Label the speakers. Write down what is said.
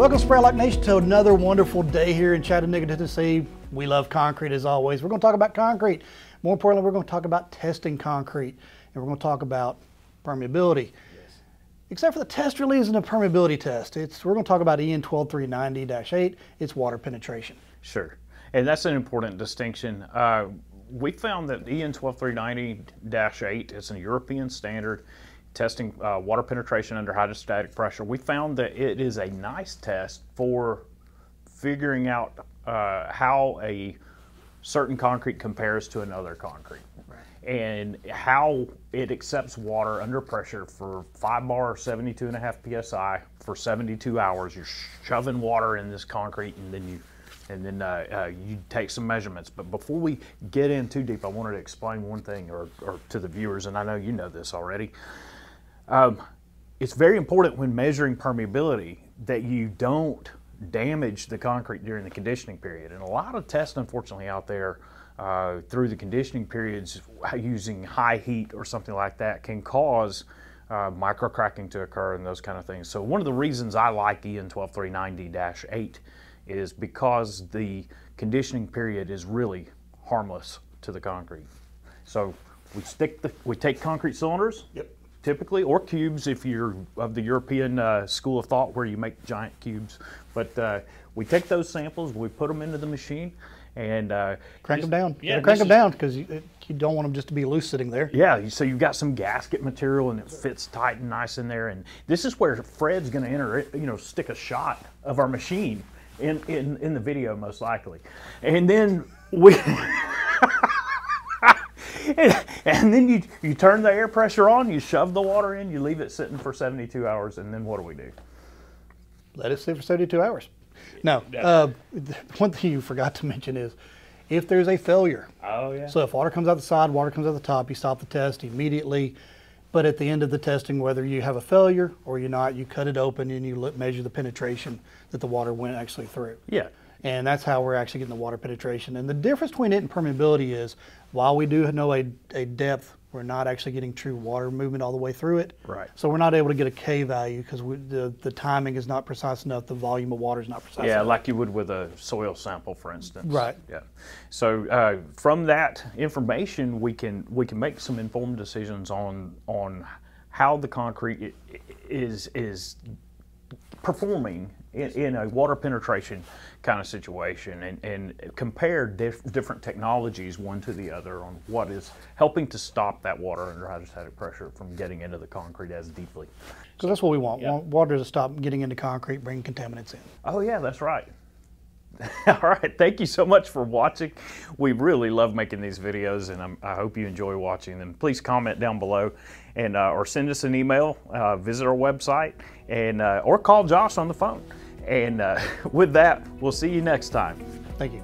Speaker 1: Welcome Spray-Lock Nation to another wonderful day here in Chattanooga, Tennessee. We love concrete as always. We're going to talk about concrete. More importantly, we're going to talk about testing concrete and we're going to talk about permeability. Yes. Except for the test really isn't a permeability test. It's we're going to talk about EN 12390-8. It's water penetration.
Speaker 2: Sure, and that's an important distinction. Uh, we found that EN 12390-8 is a European standard testing uh, water penetration under hydrostatic pressure, we found that it is a nice test for figuring out uh, how a certain concrete compares to another concrete. Right. And how it accepts water under pressure for five bar, 72 and a half psi for 72 hours. You're shoving water in this concrete, and then you and then uh, uh, you take some measurements. But before we get in too deep, I wanted to explain one thing, or, or to the viewers, and I know you know this already. Um, it's very important when measuring permeability that you don't damage the concrete during the conditioning period. And a lot of tests, unfortunately, out there uh, through the conditioning periods using high heat or something like that can cause uh, microcracking to occur and those kind of things. So one of the reasons I like EN 12390-8 is because the conditioning period is really harmless to the concrete. So we stick the, we take concrete cylinders.
Speaker 1: Yep
Speaker 2: typically, or cubes if you're of the European uh, school of thought where you make giant cubes. But uh, we take those samples, we put them into the machine, and uh,
Speaker 1: crank just, them down. Yeah, crank them down because you, you, don't want them just to be loose sitting there.
Speaker 2: Yeah, so you've got some gasket material and it fits tight and nice in there. And this is where Fred's going to enter, you know, stick a shot of our machine in in, in the video most likely, and then we. and then you, you turn the air pressure on, you shove the water in, you leave it sitting for 72 hours, and then what do we do?
Speaker 1: Let it sit for 72 hours. No, uh, one thing you forgot to mention is if there's a failure.
Speaker 2: Oh, yeah.
Speaker 1: So if water comes out the side, water comes out the top, you stop the test immediately. But at the end of the testing, whether you have a failure or you're not, you cut it open and you measure the penetration that the water went actually through.
Speaker 2: Yeah.
Speaker 1: And that's how we're actually getting the water penetration. And the difference between it and permeability is while we do know a, a depth, we're not actually getting true water movement all the way through it.
Speaker 2: Right.
Speaker 1: So we're not able to get a K value because the, the timing is not precise enough, the volume of water is not precise
Speaker 2: Yeah,
Speaker 1: enough.
Speaker 2: like you would with a soil sample, for instance.
Speaker 1: Right.
Speaker 2: Yeah. So uh, from that information, we can we can make some informed decisions on on how the concrete is is performing in, in, a water penetration kind of situation and, and compare dif different technologies one to the other on what is helping to stop that water under hydrostatic pressure from getting into the concrete as deeply.
Speaker 1: Because that's what we want. Yep. want water to stop getting into concrete, bring contaminants in.
Speaker 2: Oh yeah, that's right. All right, thank you so much for watching. We really love making these videos, and I'm, i hope you enjoy watching them. Please comment down below, and uh, or send us an email, uh, visit our website, and uh, or call Josh on the phone. And uh, with that, we'll see you next time.
Speaker 1: Thank you.